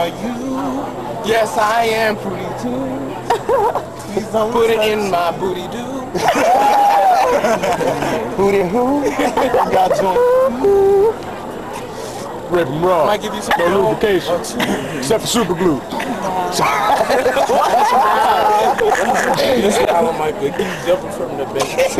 are you? Yes, I am pretty too. Please don't put it in my booty do. Booty who? Got you. Rip and raw. Might give you some No lubrication. Except for super glue. This album might be jumping from the bench.